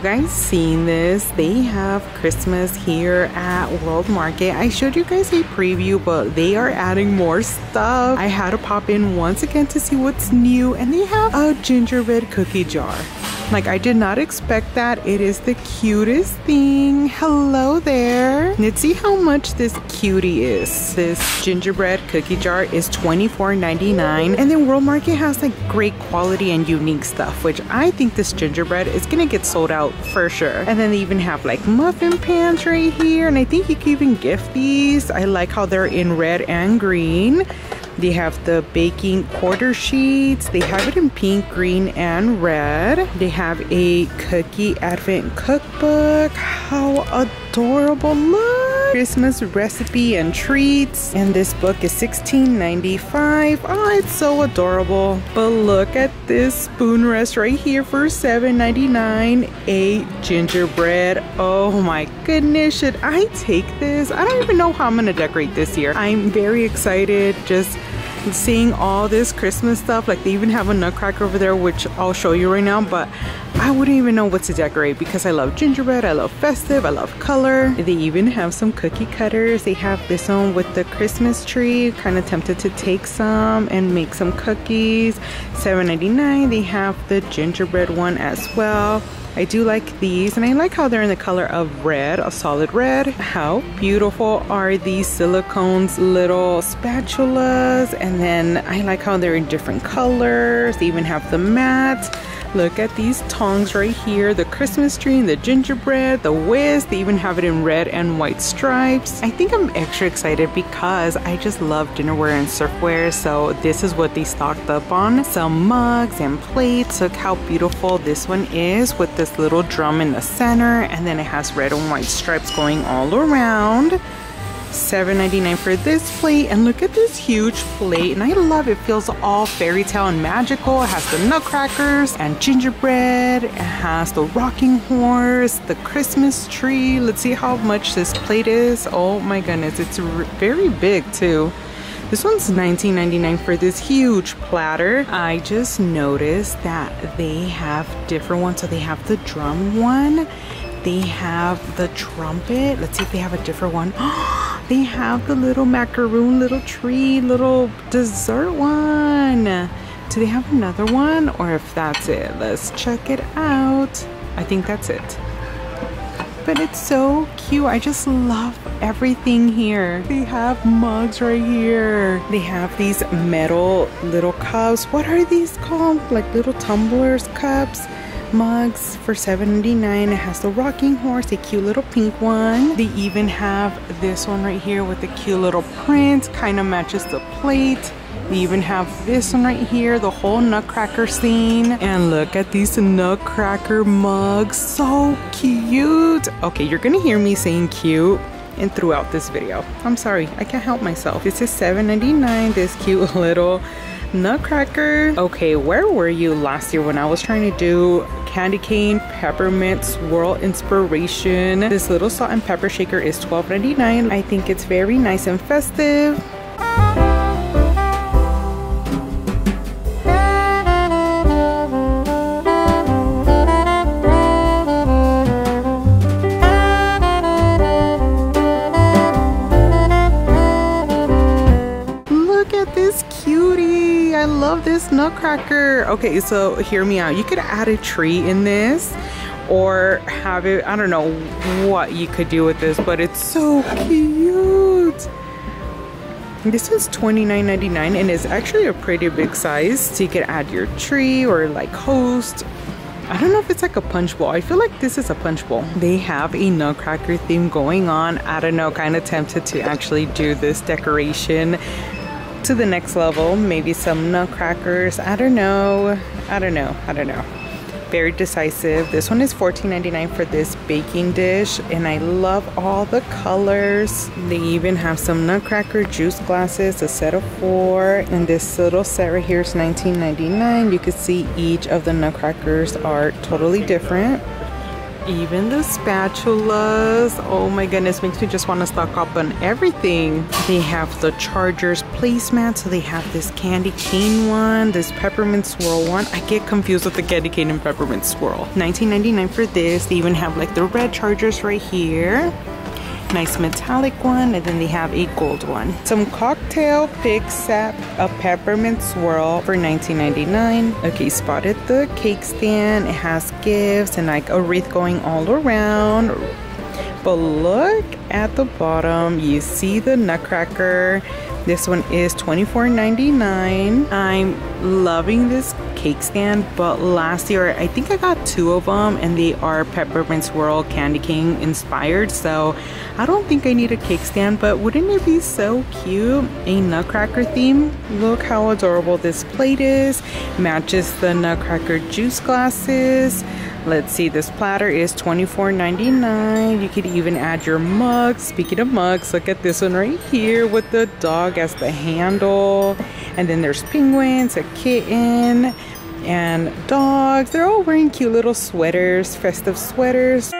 You guys seen this? They have Christmas here at World Market. I showed you guys a preview, but they are adding more stuff. I had to pop in once again to see what's new, and they have a gingerbread cookie jar. Like I did not expect that. It is the cutest thing. Hello there. Let's see how much this cutie is. This gingerbread cookie jar is $24.99. And then World Market has like great quality and unique stuff, which I think this gingerbread is gonna get sold out for sure. And then they even have like muffin pans right here. And I think you can even gift these. I like how they're in red and green. They have the baking quarter sheets. They have it in pink, green, and red. They have a cookie advent cookbook. How adorable. Look. Christmas recipe and treats. And this book is $16.95. Oh, it's so adorable. But look at this spoon rest right here for $7.99. A gingerbread. Oh my goodness. Should I take this? I don't even know how I'm to decorate this year. I'm very excited. Just seeing all this Christmas stuff. Like they even have a nutcracker over there, which I'll show you right now. But I wouldn't even know what to decorate because I love gingerbread, I love festive, I love color. They even have some cookie cutters. They have this one with the Christmas tree. Kind of tempted to take some and make some cookies. $7.99. They have the gingerbread one as well. I do like these and I like how they're in the color of red, a solid red. How beautiful are these silicones little spatulas and then I like how they're in different colors. They even have the matte. Look at these tongs right here, the Christmas tree, and the gingerbread, the whiz, They even have it in red and white stripes. I think I'm extra excited because I just love dinnerware and serveware. So this is what they stocked up on. Some mugs and plates. Look how beautiful this one is with this little drum in the center. And then it has red and white stripes going all around. $7.99 for this plate and look at this huge plate and I love it. it feels all fairy tale and magical it has the nutcrackers and gingerbread it has the rocking horse the Christmas tree let's see how much this plate is oh my goodness it's very big too this one's $19.99 for this huge platter. I just noticed that they have different ones. So they have the drum one. They have the trumpet. Let's see if they have a different one. Oh, they have the little macaroon, little tree, little dessert one. Do they have another one or if that's it? Let's check it out. I think that's it. But it's so cute. I just love everything here. They have mugs right here. They have these metal little cups. What are these called? Like little tumblers cups mugs for $7.99. It has the rocking horse, a cute little pink one. They even have this one right here with the cute little print, kind of matches the plate. We even have this one right here, the whole nutcracker scene. And look at these nutcracker mugs, so cute. Okay, you're gonna hear me saying cute and throughout this video. I'm sorry, I can't help myself. This is $7.99, this cute little Nutcracker. Okay, where were you last year when I was trying to do candy cane peppermint swirl inspiration? This little salt and pepper shaker is $12.99. I think it's very nice and festive. Love this nutcracker. Okay, so hear me out. You could add a tree in this or have it, I don't know what you could do with this, but it's so cute. This is $29.99 and it's actually a pretty big size. So you could add your tree or like host. I don't know if it's like a punch bowl. I feel like this is a punch bowl. They have a nutcracker theme going on. I don't know, kind of tempted to actually do this decoration to the next level. Maybe some nutcrackers. I don't know. I don't know. I don't know. Very decisive. This one is $14.99 for this baking dish, and I love all the colors. They even have some nutcracker juice glasses, a set of four, and this little set right here is $19.99. You can see each of the nutcrackers are totally different. Even the spatulas. Oh my goodness, makes me just want to stock up on everything. They have the Chargers placemat. So they have this candy cane one, this peppermint swirl one. I get confused with the candy cane and peppermint swirl. 19.99 for this. They even have like the red Chargers right here nice metallic one and then they have a gold one. Some cocktail pick set a peppermint swirl for 19.99 okay spotted the cake stand. It has gifts and like a wreath going all around. But look at the bottom. You see the nutcracker. This one is $24.99 i'm loving this cake stand but last year I think I got two of them and they are peppermint swirl candy cane inspired so I don't think I need a cake stand but wouldn't it be so cute? A nutcracker theme? Look how adorable this plate is. Matches the nutcracker juice glasses Let's see, this platter is $24.99. You could even add your mug. Speaking of mugs, look at this one right here with the dog as the handle. And then there's penguins, a kitten, and dogs. They're all wearing cute little sweaters, festive sweaters.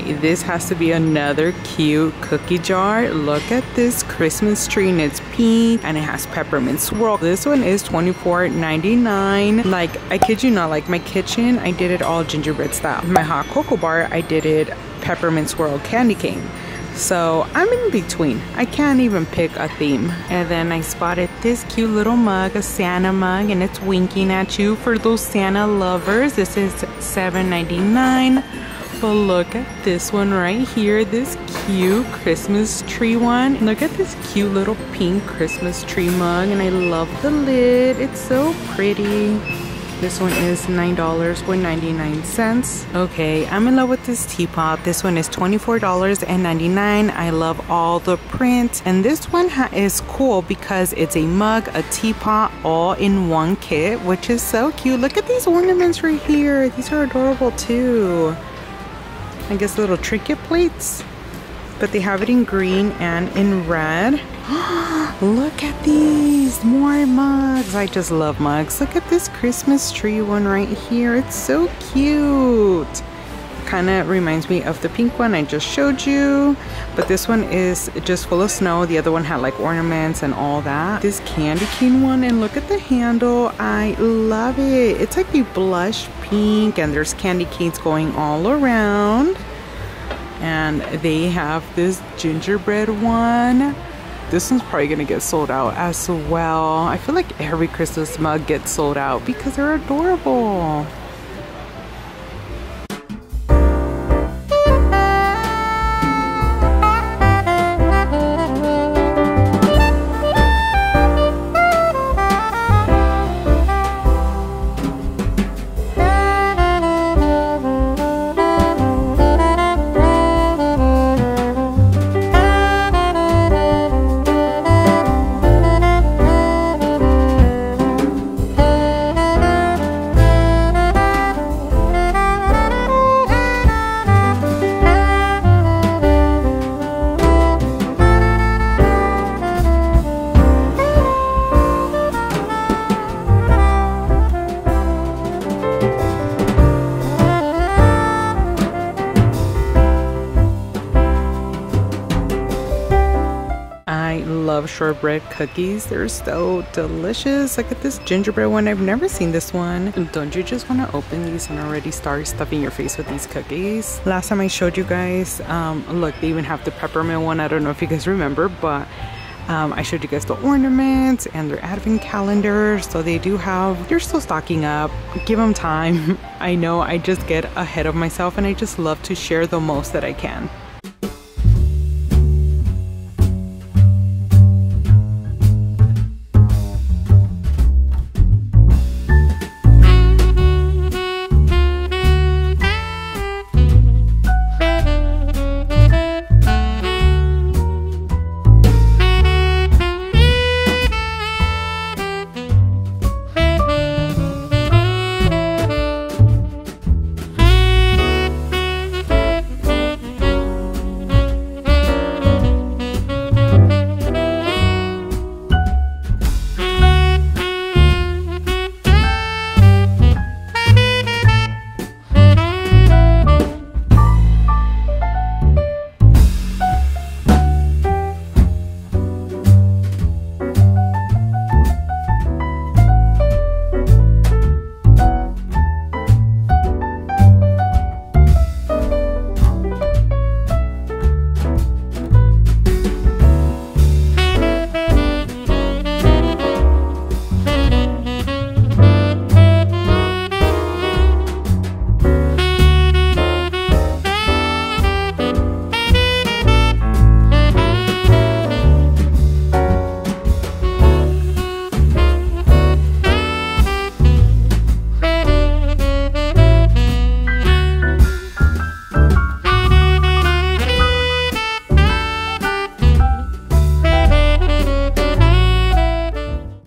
This has to be another cute cookie jar. Look at this Christmas tree and it's pink and it has peppermint swirl. This one is $24.99. Like, I kid you not, like my kitchen, I did it all gingerbread style. My hot cocoa bar, I did it peppermint swirl candy cane. So I'm in between. I can't even pick a theme. And then I spotted this cute little mug, a Santa mug, and it's winking at you for those Santa lovers. This is $7.99. But look at this one right here, this cute Christmas tree one. Look at this cute little pink Christmas tree mug and I love the lid. It's so pretty. This one is $9.99. Okay, I'm in love with this teapot. This one is $24.99. I love all the print. And this one is cool because it's a mug, a teapot, all in one kit, which is so cute. Look at these ornaments right here. These are adorable too. I guess little trinket plates. But they have it in green and in red. Look at these, more mugs. I just love mugs. Look at this Christmas tree one right here. It's so cute. Kind of reminds me of the pink one I just showed you. But this one is just full of snow. The other one had like ornaments and all that. This candy cane one and look at the handle. I love it. It's like a blush pink and there's candy canes going all around and they have this gingerbread one this one's probably gonna get sold out as well i feel like every christmas mug gets sold out because they're adorable shortbread cookies. They're so delicious. Look at this gingerbread one. I've never seen this one. Don't you just want to open these and already start stuffing your face with these cookies? Last time I showed you guys, um, look, they even have the peppermint one. I don't know if you guys remember, but um, I showed you guys the ornaments and their advent calendar. So they do have, they're still stocking up. Give them time. I know I just get ahead of myself and I just love to share the most that I can.